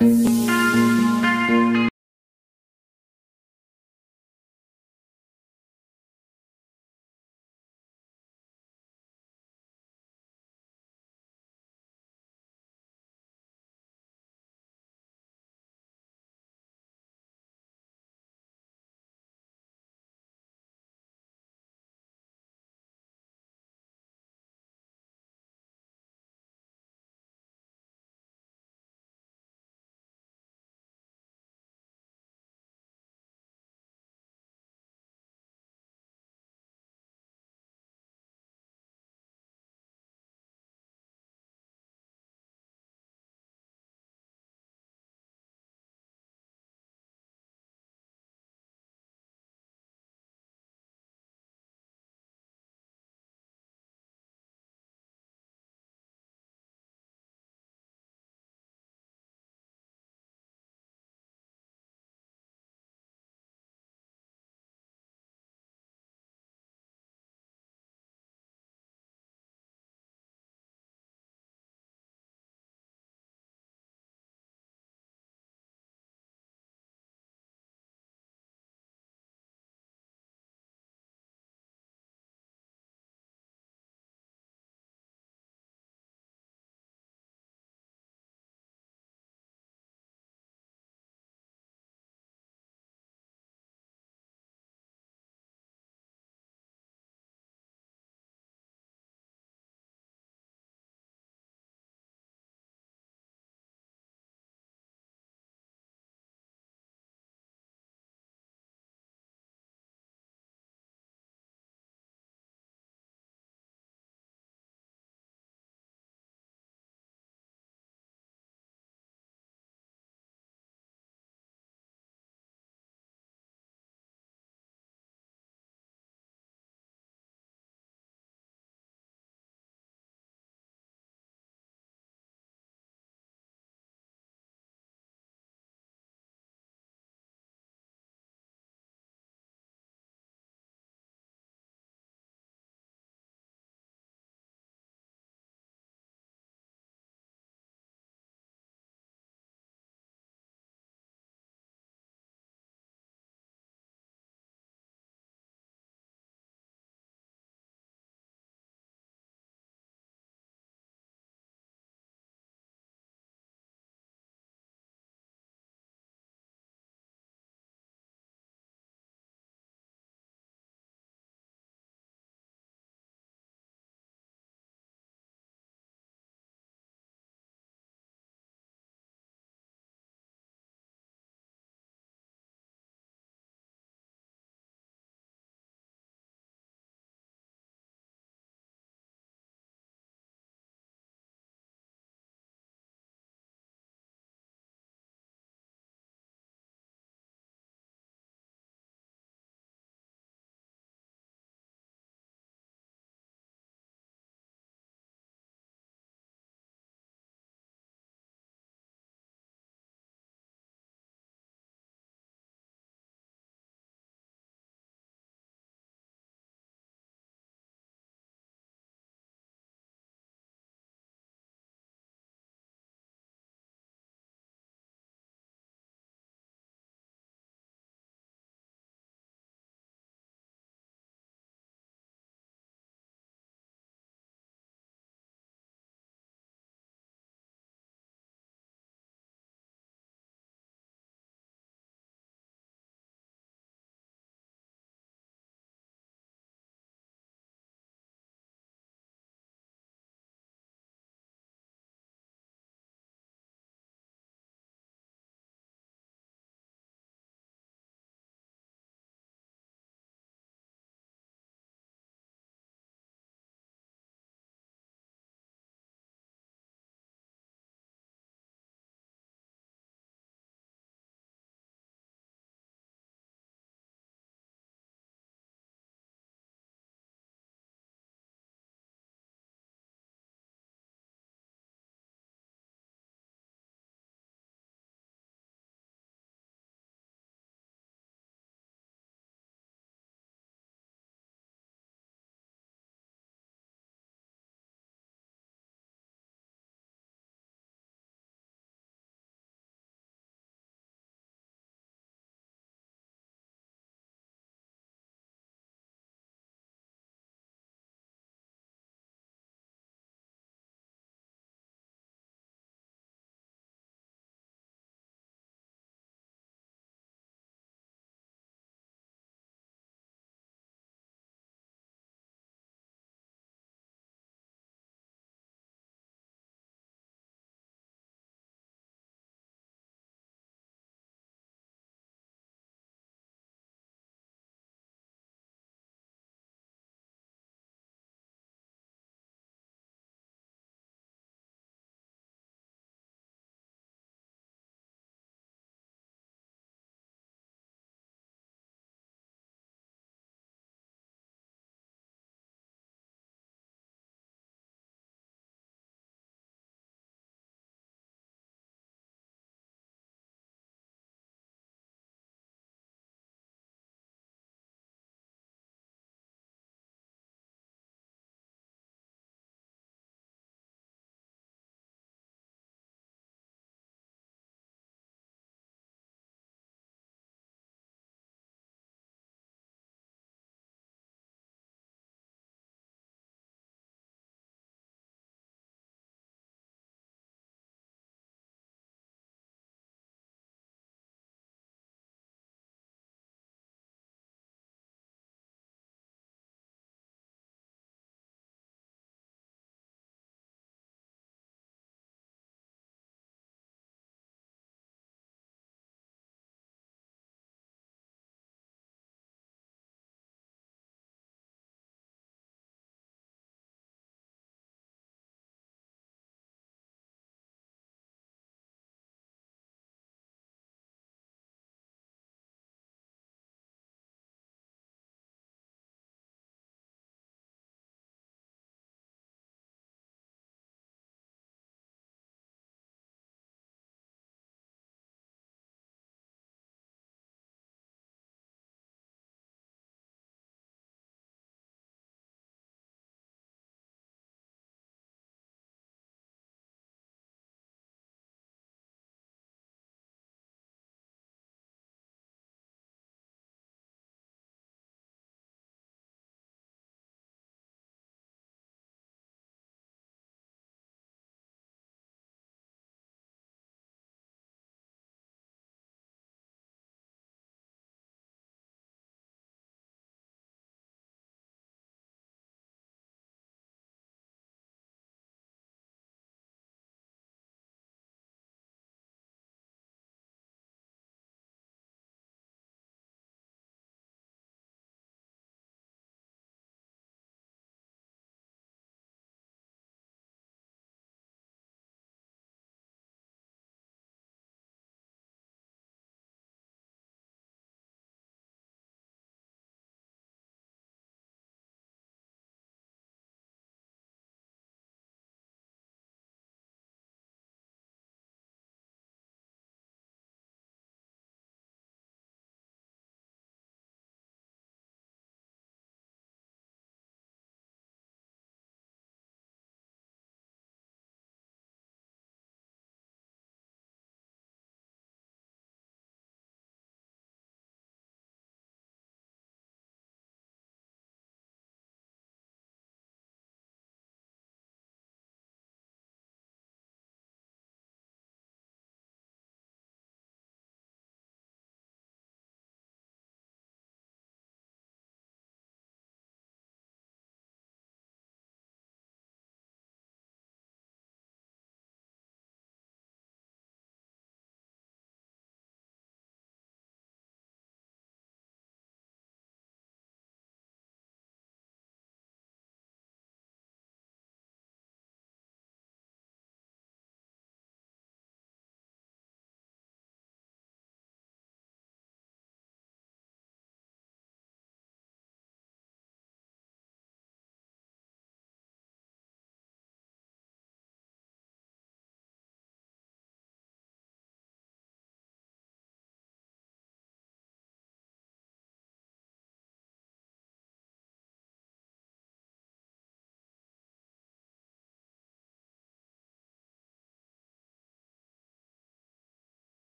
Música